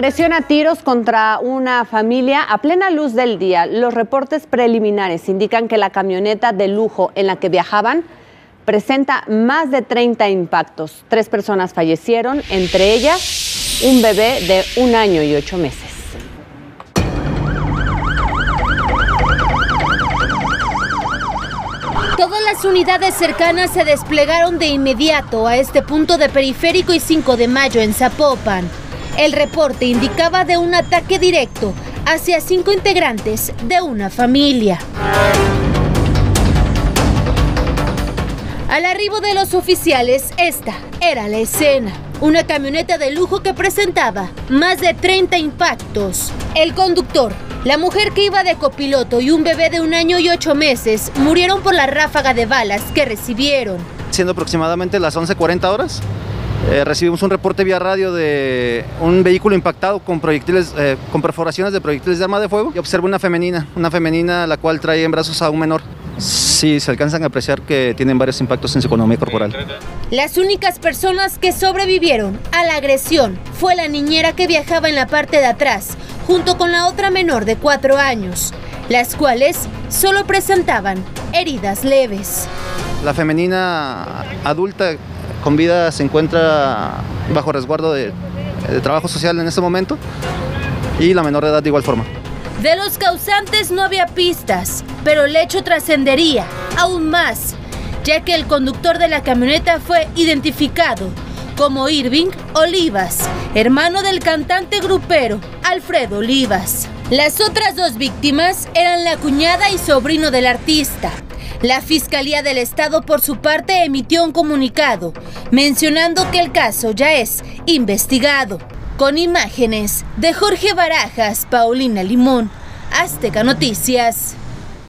Agresión a tiros contra una familia a plena luz del día. Los reportes preliminares indican que la camioneta de lujo en la que viajaban presenta más de 30 impactos. Tres personas fallecieron, entre ellas un bebé de un año y ocho meses. Todas las unidades cercanas se desplegaron de inmediato a este punto de periférico y 5 de mayo en Zapopan. El reporte indicaba de un ataque directo hacia cinco integrantes de una familia. Al arribo de los oficiales, esta era la escena. Una camioneta de lujo que presentaba más de 30 impactos. El conductor, la mujer que iba de copiloto y un bebé de un año y ocho meses murieron por la ráfaga de balas que recibieron. Siendo aproximadamente las 11.40 horas, eh, recibimos un reporte vía radio de un vehículo impactado con proyectiles, eh, con perforaciones de proyectiles de arma de fuego y observo una femenina, una femenina la cual trae en brazos a un menor. Sí, se alcanzan a apreciar que tienen varios impactos en su economía corporal. Las únicas personas que sobrevivieron a la agresión fue la niñera que viajaba en la parte de atrás, junto con la otra menor de cuatro años, las cuales solo presentaban heridas leves. La femenina adulta con vida se encuentra bajo resguardo de, trabajo social en este momento y la menor de edad de igual forma. De los causantes no había pistas, pero el hecho trascendería aún más, ya que el conductor de la camioneta fue identificado como Irving Olivas, hermano del cantante grupero Alfredo Olivas. Las otras dos víctimas eran la cuñada y sobrino del artista, la Fiscalía del Estado, por su parte, emitió un comunicado mencionando que el caso ya es investigado. Con imágenes de Jorge Barajas, Paulina Limón, Azteca Noticias.